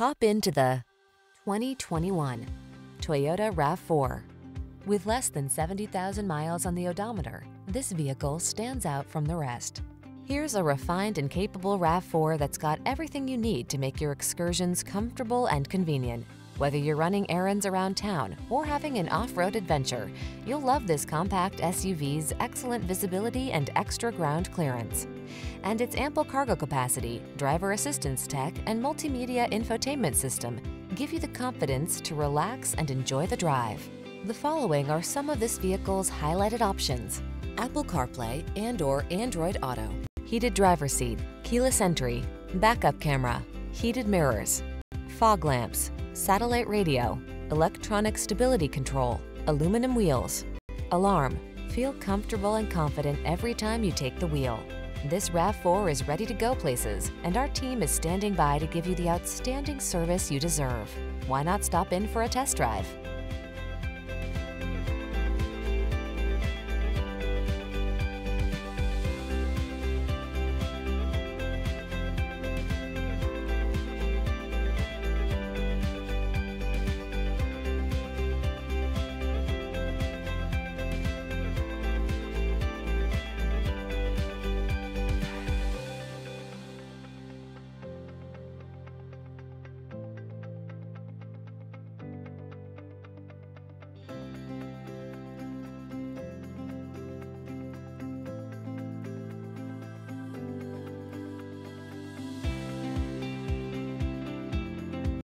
Hop into the 2021 Toyota RAV4. With less than 70,000 miles on the odometer, this vehicle stands out from the rest. Here's a refined and capable RAV4 that's got everything you need to make your excursions comfortable and convenient. Whether you're running errands around town or having an off-road adventure, you'll love this compact SUV's excellent visibility and extra ground clearance. And its ample cargo capacity, driver assistance tech, and multimedia infotainment system give you the confidence to relax and enjoy the drive. The following are some of this vehicle's highlighted options. Apple CarPlay and or Android Auto, heated driver seat, keyless entry, backup camera, heated mirrors, fog lamps, satellite radio, electronic stability control, aluminum wheels, alarm. Feel comfortable and confident every time you take the wheel. This RAV4 is ready to go places, and our team is standing by to give you the outstanding service you deserve. Why not stop in for a test drive?